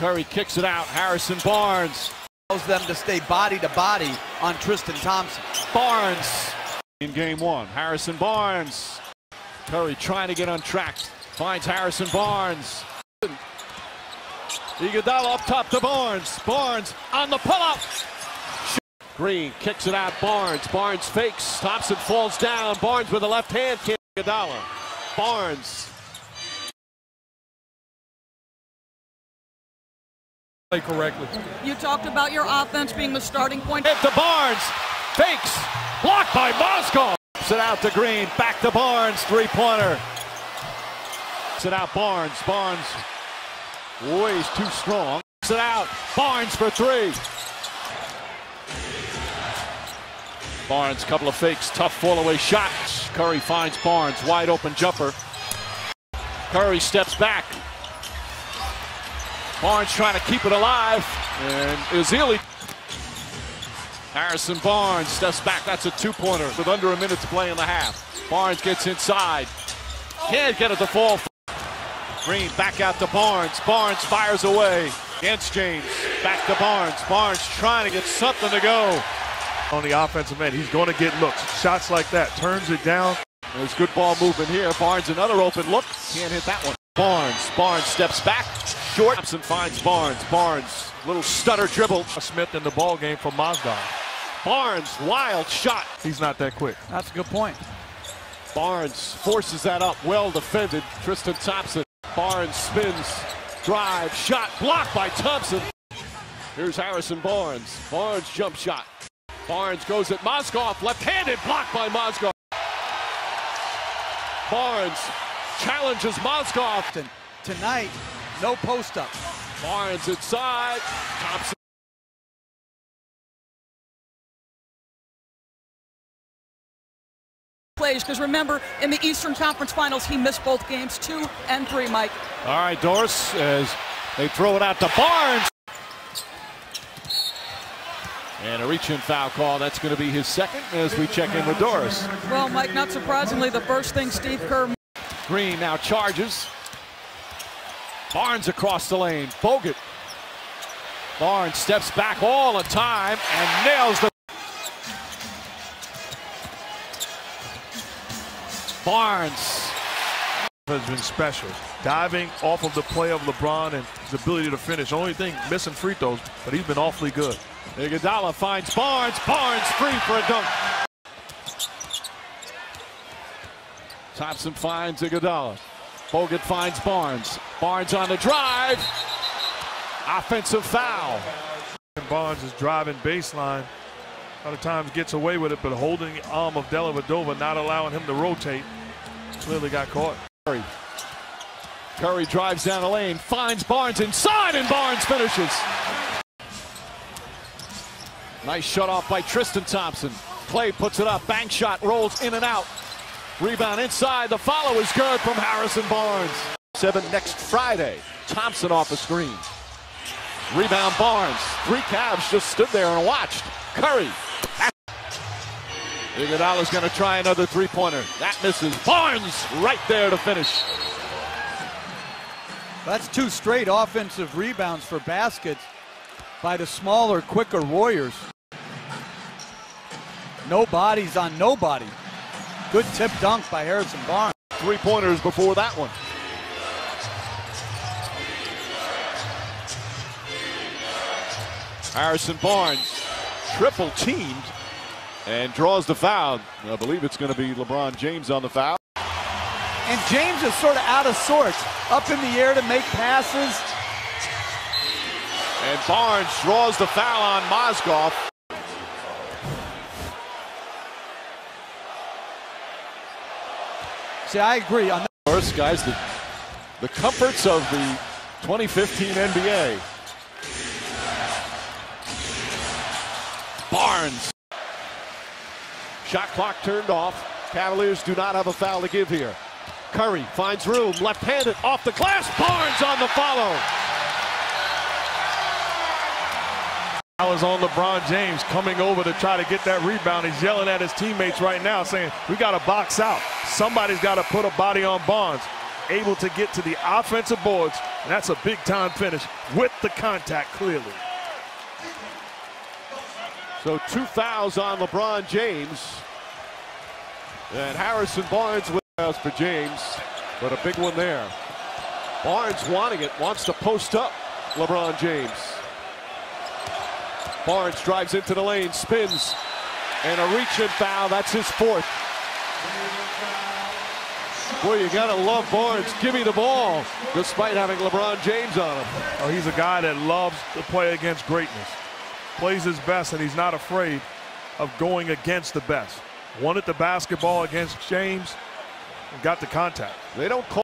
Curry kicks it out. Harrison Barnes. Allows them to stay body to body on Tristan Thompson. Barnes in game one. Harrison Barnes. Curry trying to get on track. Finds Harrison Barnes. Iguodala up top to Barnes. Barnes on the pull-up. Green kicks it out. Barnes. Barnes fakes. Thompson falls down. Barnes with a left hand. Iguodala. Barnes. Play correctly. You talked about your offense being the starting point. Hit to Barnes. Fakes. Blocked by Mozgov. Sit out to Green. Back to Barnes. Three-pointer. Sit out Barnes. Barnes Way too strong. Sit out. Barnes for three. Barnes, couple of fakes, tough fall away shots. Curry finds Barnes, wide open jumper. Curry steps back. Barnes trying to keep it alive. And Ezeli. Harrison Barnes steps back. That's a two pointer with under a minute to play in the half. Barnes gets inside. Can't get it to fall. Green back out to Barnes. Barnes fires away against James. Back to Barnes. Barnes trying to get something to go. On the offensive end, he's going to get looks. Shots like that, turns it down. There's good ball movement here. Barnes another open look. Can't hit that one. Barnes. Barnes steps back. Short. Thompson finds Barnes. Barnes. Little stutter dribble. Smith in the ball game for Mozgov. Barnes. Wild shot. He's not that quick. That's a good point. Barnes forces that up. Well defended. Tristan Thompson. Barnes spins, drive, shot, blocked by Thompson. Here's Harrison Barnes. Barnes jump shot. Barnes goes at Mozgov, left-handed, blocked by Mozgov. Barnes challenges Mozgov. Tonight, no post up. Barnes inside. Thompson. plays because remember in the Eastern Conference Finals he missed both games two and three Mike all right Doris as they throw it out to Barnes and a reach-in foul call that's going to be his second as we check in with Doris well Mike not surprisingly the first thing Steve Kerr Green now charges Barnes across the lane Bogut Barnes steps back all the time and nails the Barnes. Has been special. Diving off of the play of LeBron and his ability to finish. Only thing missing free throws, but he's been awfully good. Iguodala finds Barnes. Barnes free for a dunk. Thompson finds Iguodala. Bogut finds Barnes. Barnes on the drive. Offensive foul. And Barnes is driving baseline. A lot of times gets away with it, but holding the arm of Dellavedova, not allowing him to rotate. Clearly got caught. Curry. Curry drives down the lane, finds Barnes inside, and Barnes finishes. Nice shut off by Tristan Thompson. Clay puts it up, bank shot, rolls in and out. Rebound inside, the follow is good from Harrison Barnes. Seven next Friday. Thompson off the screen. Rebound Barnes. Three Cavs just stood there and watched. Curry Iguodala's going to try another three-pointer. That misses. Barnes right there to finish. That's two straight offensive rebounds for baskets by the smaller, quicker Warriors. No bodies on nobody. Good tip dunk by Harrison Barnes. Three-pointers before that one. Harrison Barnes triple teamed and draws the foul. I believe it's going to be LeBron James on the foul. And James is sort of out of sorts, up in the air to make passes. And Barnes draws the foul on Mozgov. See, I agree on that. First, guys, the, the comforts of the 2015 NBA. Barnes Shot clock turned off. Cavaliers do not have a foul to give here. Curry finds room, left-handed, off the glass. Barnes on the follow. Now was on LeBron James coming over to try to get that rebound. He's yelling at his teammates right now saying, we got to box out. Somebody's got to put a body on Barnes. able to get to the offensive boards. And that's a big time finish with the contact clearly. So two fouls on LeBron James. And Harrison Barnes with fouls for James, but a big one there. Barnes wanting it, wants to post up LeBron James. Barnes drives into the lane, spins, and a reach and foul. That's his fourth. Boy, you gotta love Barnes. Give me the ball, despite having LeBron James on him. Oh, he's a guy that loves to play against greatness. Plays his best, and he's not afraid of going against the best. Wanted the basketball against James and got the contact. They don't call